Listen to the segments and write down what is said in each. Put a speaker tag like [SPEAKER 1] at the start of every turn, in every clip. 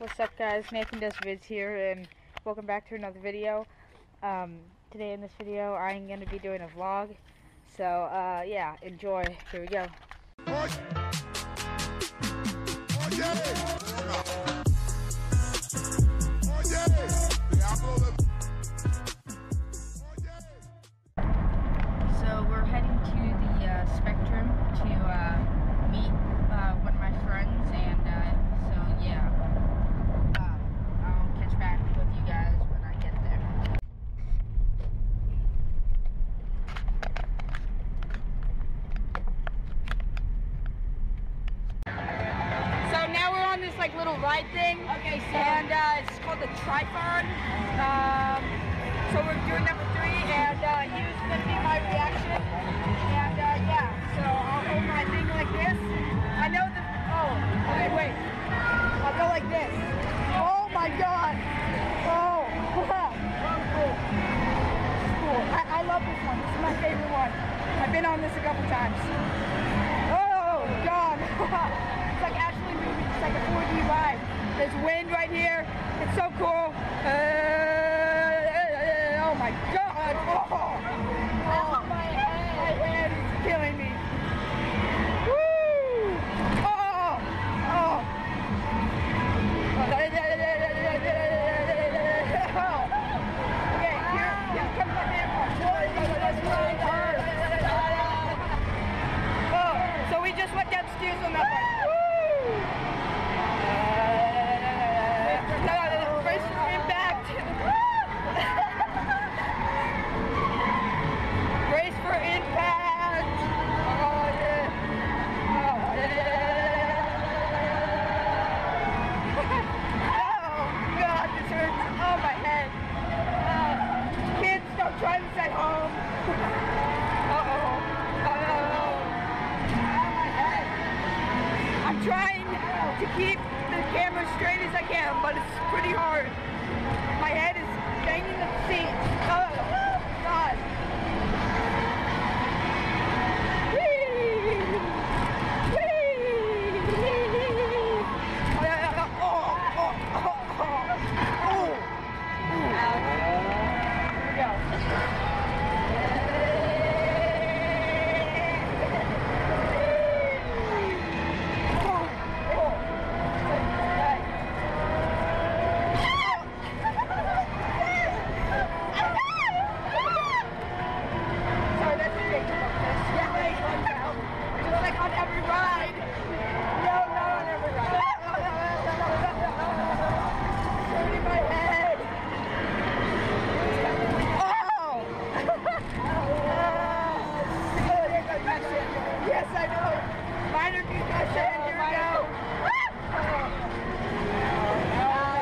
[SPEAKER 1] What's up guys, Nathan Does Vids here and welcome back to another video. Um, today in this video I'm going to be doing a vlog. So uh, yeah, enjoy. Here we go. So and uh, it's called the Typhoon. Um, so we're doing number three, and uh, here's gonna be my reaction. And uh, yeah, so I'll hold my thing like this. I know the. Oh, wait, wait. I'll go like this. Oh my God. Oh. cool. Cool. I, I love this one. This is my favorite one. I've been on this a couple times. Oh God! There's wind right here. It's so cool. Uh, oh my God! Oh trying to keep the camera straight as I can, but it's pretty hard. My head is banging the seat. Oh, God. Whee! Whee! Oh, oh, oh, oh, oh. Here we go. Sorry, that's a big Yeah, like on now. Just like on every ride. No, not on every ride. Hurting my head. Oh! Yes, I know. Minor concussion. Here we go.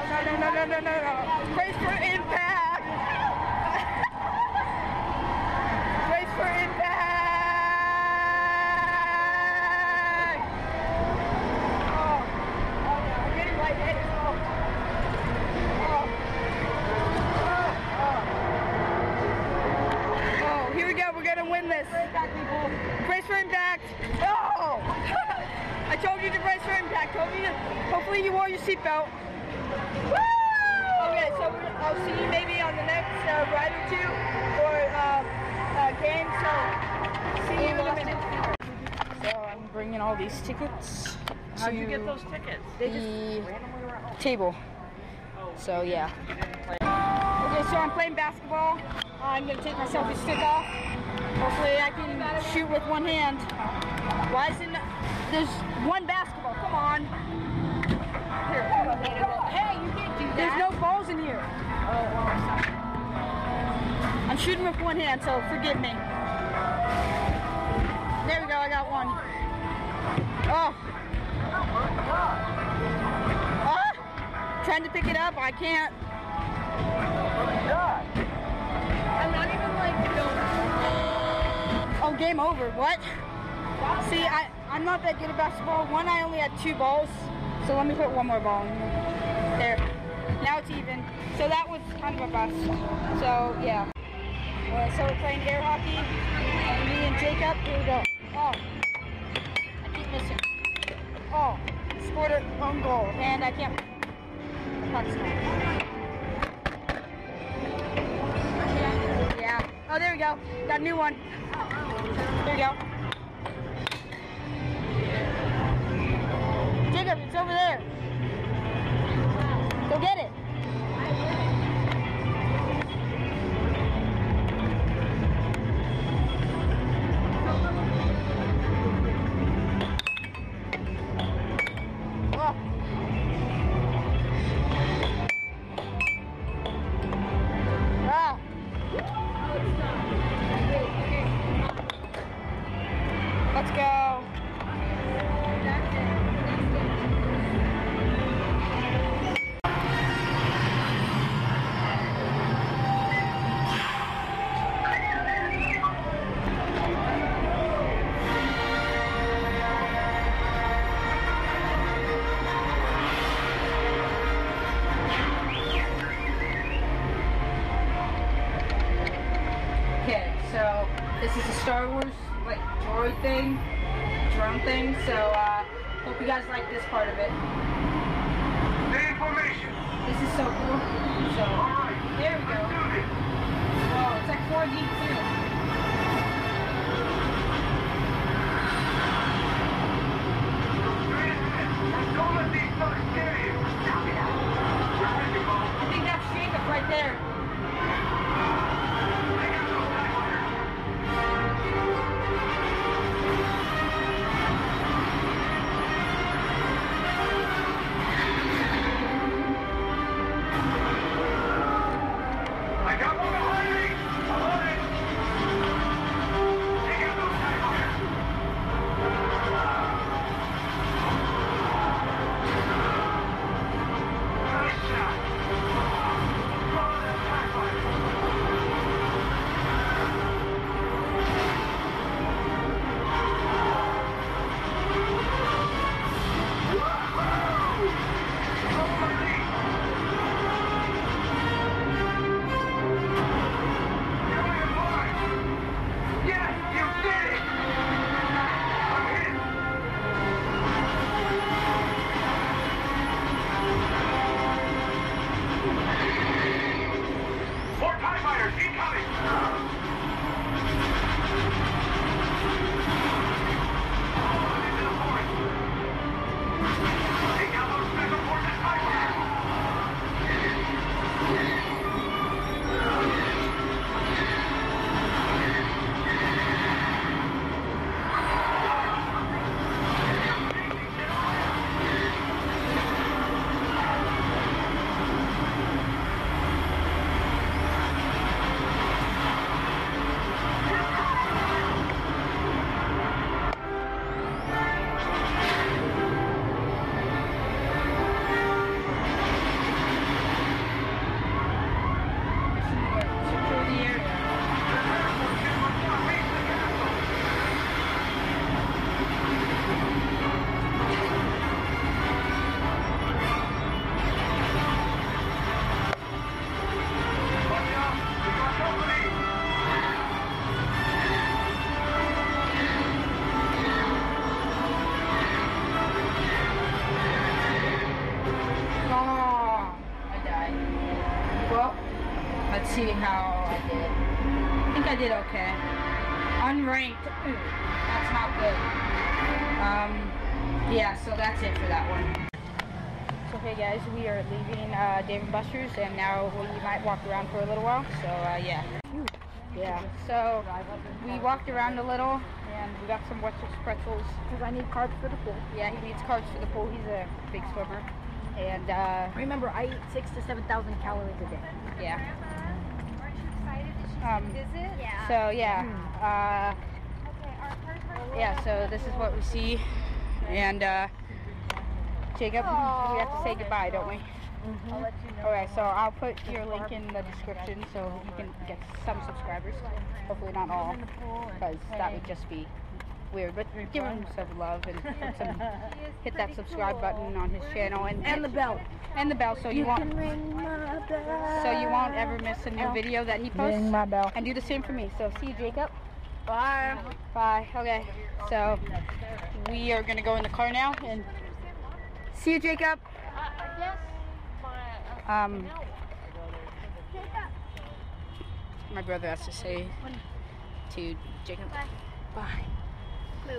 [SPEAKER 1] No, no, no, no, no, no, no. Brace for impact. Brace for impact. Oh, oh, I'm getting lightheaded. Oh. Oh. Oh, here we go. We're gonna win this. Brace for impact. Oh! I told you to brace for impact. Told you to. Hopefully you wore your seatbelt. Woo! Okay, so I'll see you maybe on the next uh, ride or two or uh, uh, game. So see you in a minute. So I'm bringing all these tickets.
[SPEAKER 2] How'd you get those tickets?
[SPEAKER 1] The table. So yeah. Okay, so I'm playing basketball. I'm gonna take my selfie stick off. Hopefully I can shoot with one hand. Why isn't there's one basketball? Come on. Here.
[SPEAKER 2] Hey, you can't do that.
[SPEAKER 1] There's no balls in here. Oh. I'm shooting with one hand, so forgive me. There we go, I got one. Oh. Ah! Trying to pick it up, I can't.
[SPEAKER 2] I'm not even like
[SPEAKER 1] Oh, game over. What? See, I, I'm not that good at basketball. One, I only had two balls. So let me put one more ball in here. There. Now it's even. So that was kind of a bust. So, yeah. Uh, so we're playing air hockey. Me and Jakob. Here we go. Oh. I keep missing. Oh. Scored an own goal. And I can't. Yeah. Oh, there we go. Got a new one. There you go. It's over there. So hey guys, we are leaving uh, Dave and Buster's, and now we might walk around for a little while. So uh, yeah, yeah. So we walked around a little, and we got some Wetzel's pretzels.
[SPEAKER 2] Because I need carbs for the pool.
[SPEAKER 1] Yeah, he needs carbs for the pool. He's a big swimmer, and uh,
[SPEAKER 2] Remember, I eat six to seven thousand calories a day.
[SPEAKER 1] yeah.
[SPEAKER 3] Aren't you excited that she
[SPEAKER 1] Um.
[SPEAKER 3] Yeah.
[SPEAKER 1] So yeah, uh,
[SPEAKER 3] okay, our first person.
[SPEAKER 1] yeah. So this is what we see, and uh, Jakob, we have to say goodbye, don't we? Mm-hmm.
[SPEAKER 3] I'll let you know.
[SPEAKER 1] Okay, so I'll put your link in the description so you can get some subscribers. Hopefully not all, because that would just be weird. But give him some love and put some, hit that subscribe button on his channel and
[SPEAKER 2] And the bell.
[SPEAKER 1] and the bell so you won't
[SPEAKER 2] ring my bell.
[SPEAKER 1] so you won't ever miss a new video that he posts.
[SPEAKER 2] Ring my bell.
[SPEAKER 1] And do the same for me. So see you, Jakob. Bye. Bye. Okay. So we are gonna go in the car now and see you, Jakob.
[SPEAKER 3] I guess my
[SPEAKER 1] Um, my brother has to say to Jakob. Bye.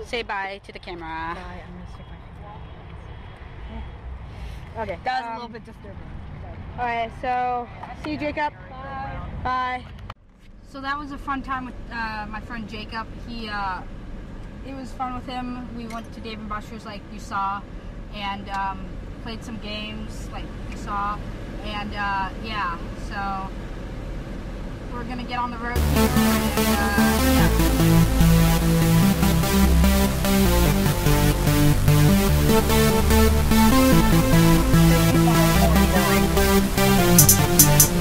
[SPEAKER 1] Say bye to the camera.
[SPEAKER 4] Bye. I'm gonna stick my finger. Okay.
[SPEAKER 1] That was a
[SPEAKER 4] um,
[SPEAKER 1] little bit disturbing.
[SPEAKER 4] All right. So, see you, Jakob. Bye.
[SPEAKER 1] So that was a fun time with uh, my friend Jakob. He, uh, it was fun with him. We went to Dave and Buster's, like you saw, and um, played some games, like you saw, and uh, yeah. So we're gonna get on the road here. And, uh, yeah.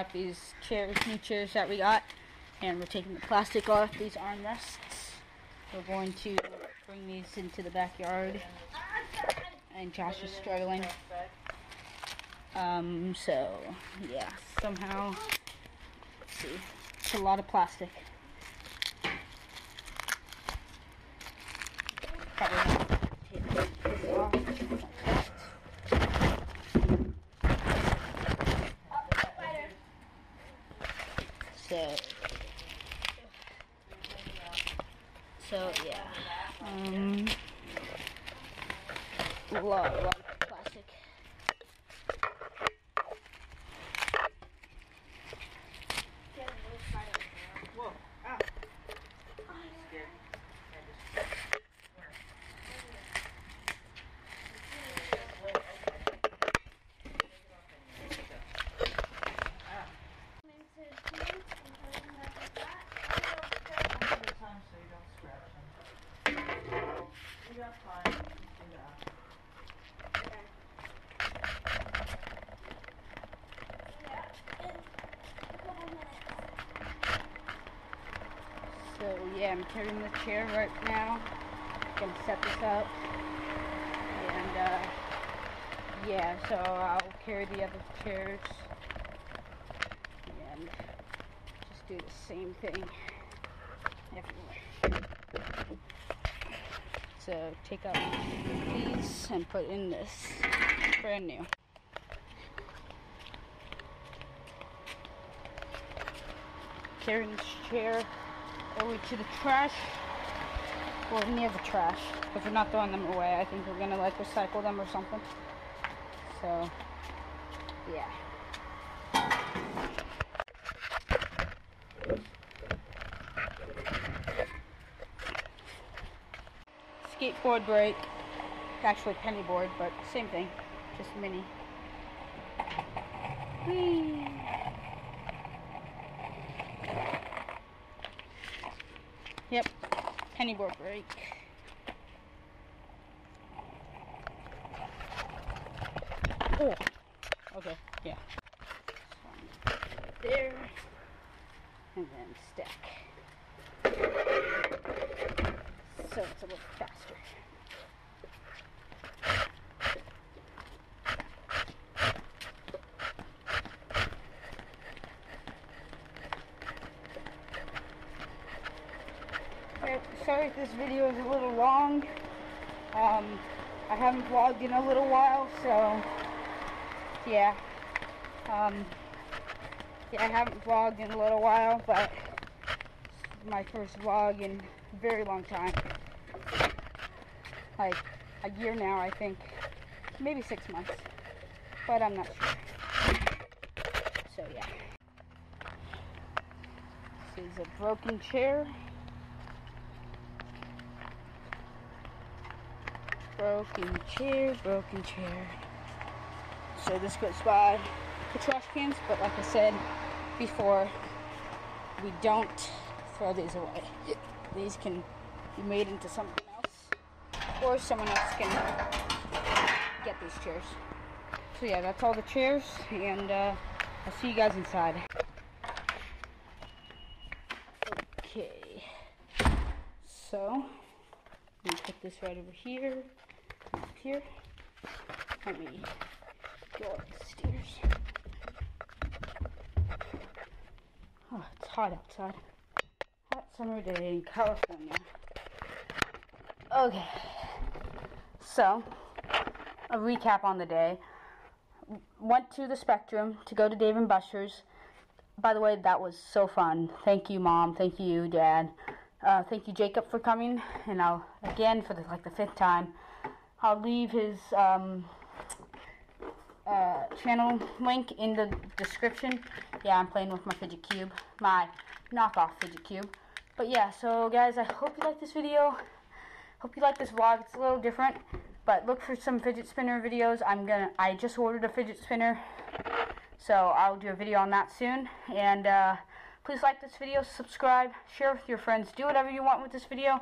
[SPEAKER 1] Up these chairs, new chairs that we got, and we're taking the plastic off these armrests. We're going to bring these into the backyard, and Josh is struggling. Um, so yeah, somehow, see, it's a lot of plastic. Probably not take this off. So, yeah, um, a lot, a lot of plastic. So yeah, I'm carrying the chair right now. Gonna set this up, and uh, yeah, so I'll carry the other chairs and just do the same thing everywhere. So take out these and put in this brand new. Carrying this chair over to the trash or near the trash because we're not throwing them away. I think we're gonna like recycle them or something. So, yeah. Skateboard break. Actually penny board, but same thing. Just mini. Whee! Yep, penny board break. Oh, okay, yeah. There, and then stack. So it's a little faster. Uh, Sorry if this video is a little long. Um, I haven't vlogged in a little while, so yeah. Um, yeah, I haven't vlogged in a little while, but my first vlog in a very long time. Like a year now, I think. Maybe six months, but I'm not sure. So yeah. This is a broken chair. Broken chair, broken chair. So this goes by the trash cans, but like I said before, we don't throw these away. These can be made into something else, or someone else can get these chairs. So yeah, that's all the chairs, and uh, I'll see you guys inside. Okay, so me put this right over here, here. Let me go up the stairs. Oh, it's hot outside. Hot summer day in California. Okay, so a recap on the day. Went to the Spectrum to go to Dave and Buster's. By the way, that was so fun. Thank you, Mom. Thank you, Dad. Uh, thank you, Jakob, for coming. And I'll again for the, like the fifth time. I'll leave his um, uh, channel link in the description. Yeah, I'm playing with my fidget cube, my knockoff fidget cube. But yeah, so guys, I hope you like this video. Hope you like this vlog. It's a little different, but look for some fidget spinner videos. I'm gonna. I just ordered a fidget spinner, so I'll do a video on that soon. And uh, please like this video, subscribe, share with your friends, do whatever you want with this video.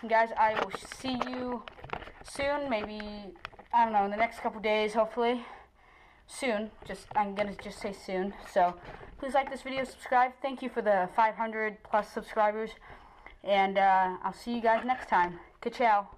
[SPEAKER 1] And guys, I will see you soon. Maybe I don't know in the next couple days, hopefully soon. Just I'm gonna just say soon. So please like this video, subscribe. Thank you for the 500 plus subscribers, and uh, I'll see you guys next time. Ka-chow.